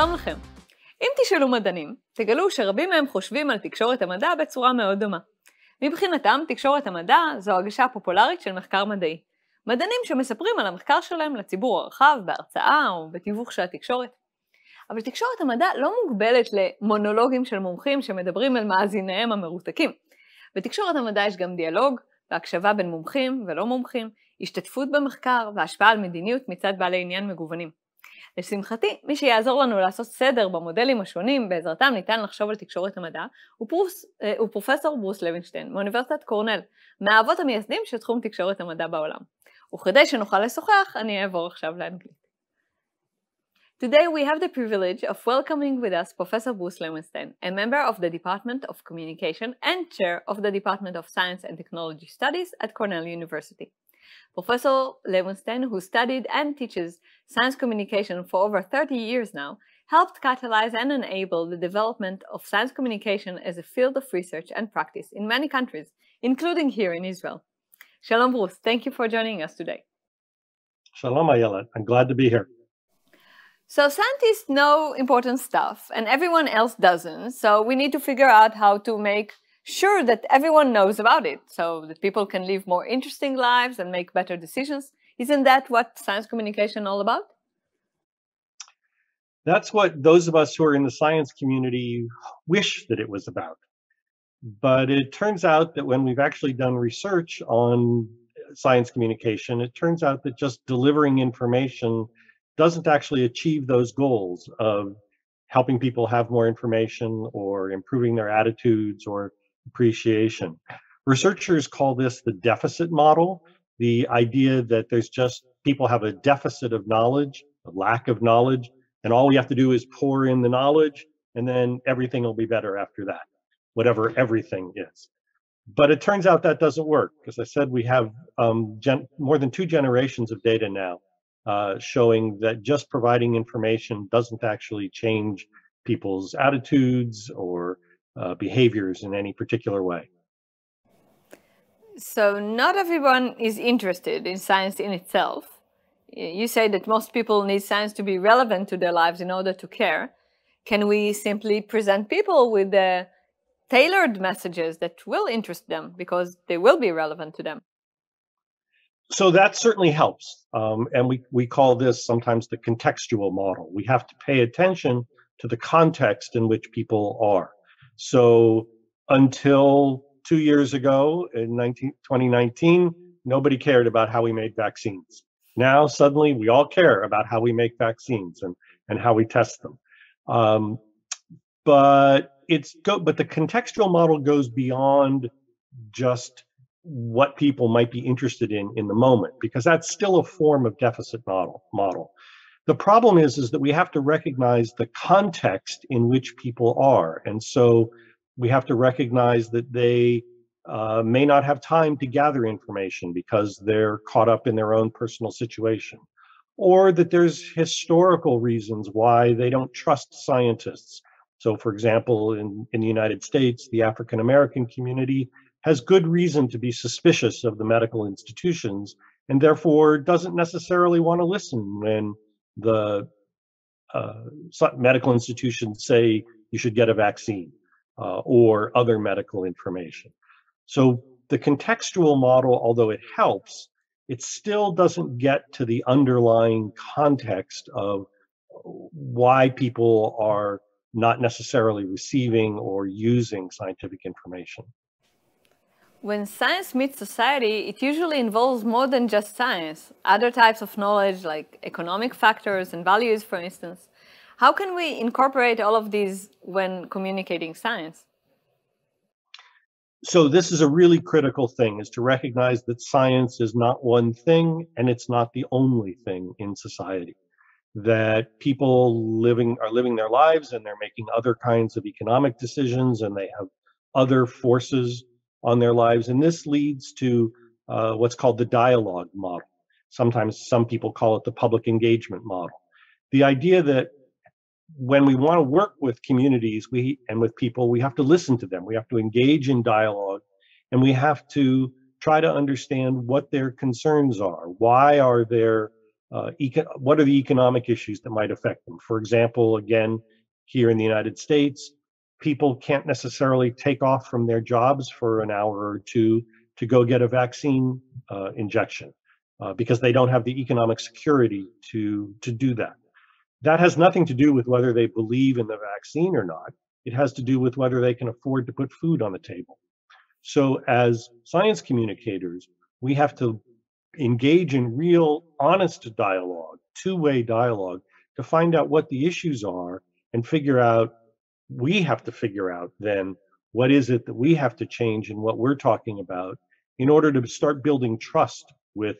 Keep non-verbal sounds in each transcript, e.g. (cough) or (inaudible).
שלום לכם. אם תשאלו מדענים, תגלו שרבים מהם חושבים על תקשורת המדע בצורה מאוד דומה. מבחינתם, תקשורת המדע זו הגשה פופולרית של מחקר מדעי. מדענים שמספרים על המחקר שלהם לציבור הרחב בהרצאה או בתיווך של התקשורת. אבל תקשורת המדע לא מוגבלת למונולוגים של מומחים שמדברים אל מאזיניהם המרותקים. בתקשורת המדע יש גם דיאלוג והקשבה בין מומחים ולא מומחים, השתתפות במחקר והשפעה על מדיניות מצד בעלי עניין מגוונים. לשמחתי, מי שיעזור לנו לעשות סדר במודלים השונים, בעזרתם ניתן לחשוב על תקשורת המדע, הוא, פרוס, אה, הוא פרופסור ברוס לוינשטיין מאוניברסיטת קורנל, מהאבות המייסדים של תחום תקשורת המדע בעולם. וכדי שנוכל לשוחח, אני אעבור עכשיו לאנגלית. Today we have the privilege of welcoming with us Professor Bruce Lewenstein, a member of the Department of Communication and Chair of the Department of Science and Technology Studies at Cornell University. Professor Lewenstein, who studied and teaches science communication for over 30 years now, helped catalyze and enable the development of science communication as a field of research and practice in many countries, including here in Israel. Shalom Bruce, thank you for joining us today. Shalom Ayelet, I'm glad to be here. So scientists know important stuff and everyone else doesn't, so we need to figure out how to make sure that everyone knows about it so that people can live more interesting lives and make better decisions. Isn't that what science communication all about? That's what those of us who are in the science community wish that it was about. But it turns out that when we've actually done research on science communication, it turns out that just delivering information doesn't actually achieve those goals of helping people have more information or improving their attitudes or appreciation. Researchers call this the deficit model, the idea that there's just people have a deficit of knowledge, a lack of knowledge, and all we have to do is pour in the knowledge, and then everything will be better after that, whatever everything is. But it turns out that doesn't work. As I said, we have um, gen- more than two generations of data now uh, showing that just providing information doesn't actually change people's attitudes or uh, behaviors in any particular way. So, not everyone is interested in science in itself. You say that most people need science to be relevant to their lives in order to care. Can we simply present people with the tailored messages that will interest them because they will be relevant to them? So that certainly helps. Um, and we, we call this sometimes the contextual model. We have to pay attention to the context in which people are. So until two years ago in 19, 2019, nobody cared about how we made vaccines. Now suddenly we all care about how we make vaccines and, and how we test them. Um, but it's go, but the contextual model goes beyond just what people might be interested in in the moment because that's still a form of deficit model model the problem is is that we have to recognize the context in which people are and so we have to recognize that they uh, may not have time to gather information because they're caught up in their own personal situation or that there's historical reasons why they don't trust scientists. So for example in, in the united states the african american community has good reason to be suspicious of the medical institutions and therefore doesn't necessarily want to listen when the uh, medical institutions say you should get a vaccine uh, or other medical information. So the contextual model, although it helps, it still doesn't get to the underlying context of why people are not necessarily receiving or using scientific information. When science meets society, it usually involves more than just science. Other types of knowledge, like economic factors and values, for instance. How can we incorporate all of these when communicating science? So this is a really critical thing, is to recognize that science is not one thing and it's not the only thing in society. That people living are living their lives and they're making other kinds of economic decisions and they have other forces on their lives. And this leads to uh, what's called the dialogue model. Sometimes some people call it the public engagement model. The idea that when we want to work with communities we and with people, we have to listen to them. We have to engage in dialogue and we have to try to understand what their concerns are. Why are there uh, eco- what are the economic issues that might affect them? For example, again, here in the United States, people can't necessarily take off from their jobs for an hour or two to go get a vaccine uh, injection uh, because they don't have the economic security to to do that. That has nothing to do with whether they believe in the vaccine or not. It has to do with whether they can afford to put food on the table. So, as science communicators, we have to engage in real, honest dialogue, two way dialogue, to find out what the issues are and figure out. We have to figure out then what is it that we have to change in what we're talking about in order to start building trust with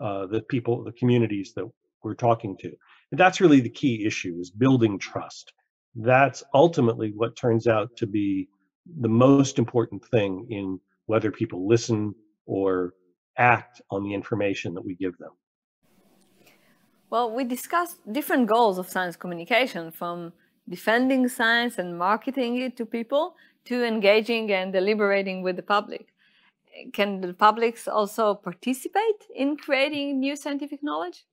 uh, the people, the communities that we're talking to. That's really the key issue is building trust. That's ultimately what turns out to be the most important thing in whether people listen or act on the information that we give them. Well, we discussed different goals of science communication from defending science and marketing it to people to engaging and deliberating with the public. Can the publics also participate in creating new scientific knowledge?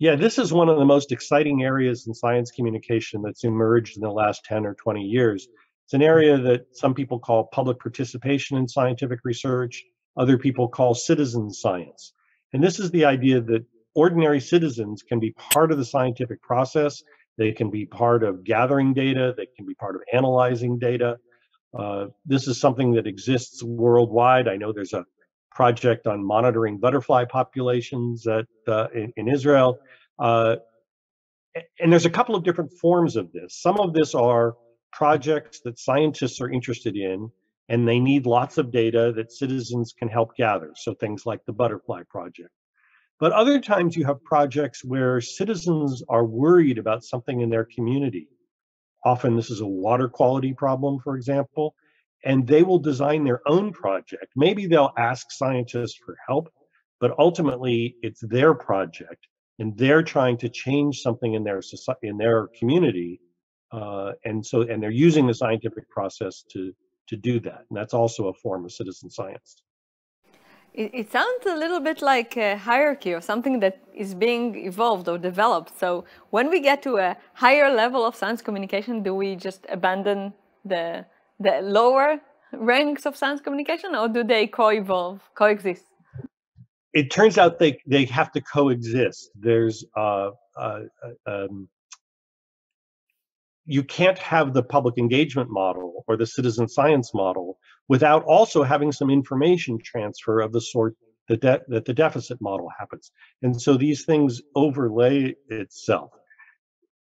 Yeah, this is one of the most exciting areas in science communication that's emerged in the last 10 or 20 years. It's an area that some people call public participation in scientific research, other people call citizen science. And this is the idea that ordinary citizens can be part of the scientific process. They can be part of gathering data, they can be part of analyzing data. Uh, this is something that exists worldwide. I know there's a project on monitoring butterfly populations at, uh, in, in, Israel. Uh, and there's a couple of different forms of this. Some of this are projects that scientists are interested in, and they need lots of data that citizens can help gather. So things like the Butterfly Project. But other times you have projects where citizens are worried about something in their community. Often this is a water quality problem, for example, and they will design their own project. Maybe they'll ask scientists for help, but ultimately it's their project and they're trying to change something in their society, in their community. Uh, and so, and they're using the scientific process to, to do that. And that's also a form of citizen science. It, it sounds a little bit like a hierarchy or something that is being evolved or developed. So when we get to a higher level of science communication, do we just abandon the the lower ranks of science communication, or do they co-evolve, coexist? It turns out they they have to coexist. There's uh, uh, uh, um, you can't have the public engagement model or the citizen science model without also having some information transfer of the sort that de- that the deficit model happens. And so these things overlay itself.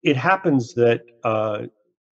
It happens that uh,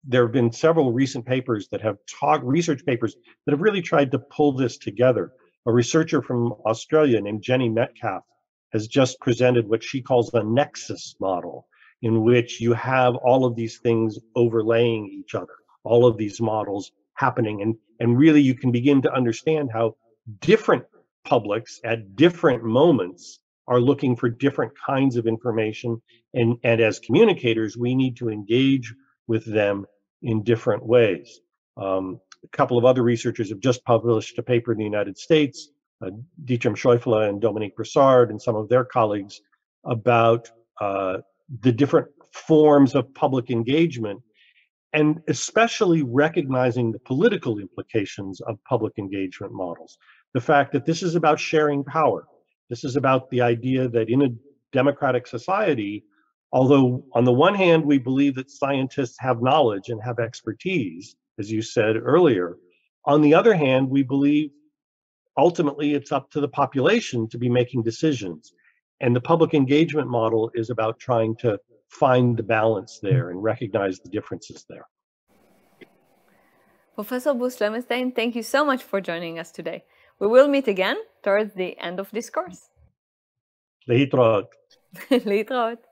there have been several recent papers that have talked, research papers that have really tried to pull this together. A researcher from Australia named Jenny Metcalfe has just presented what she calls a nexus model, in which you have all of these things overlaying each other, all of these models happening. And, and really, you can begin to understand how different publics at different moments are looking for different kinds of information. And, and as communicators, we need to engage with them in different ways. Um, a couple of other researchers have just published a paper in the United States, uh, Dietram Scheufele and Dominique Brossard and some of their colleagues about uh, the different forms of public engagement and especially recognizing the political implications of public engagement models. The fact that this is about sharing power. This is about the idea that in a democratic society, although on the one hand we believe that scientists have knowledge and have expertise as you said earlier. On the other hand we believe ultimately it's up to the population to be making decisions. And the public engagement model is about trying to find the balance there and recognize the differences there. Professor Bruce Lewenstein thank you so much for joining us today. We will meet again towards the end of this course. להתראות. להתראות. (laughs)